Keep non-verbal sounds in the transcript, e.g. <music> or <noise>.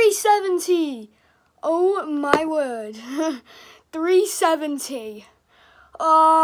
370. Oh my word. <laughs> 370. Oh.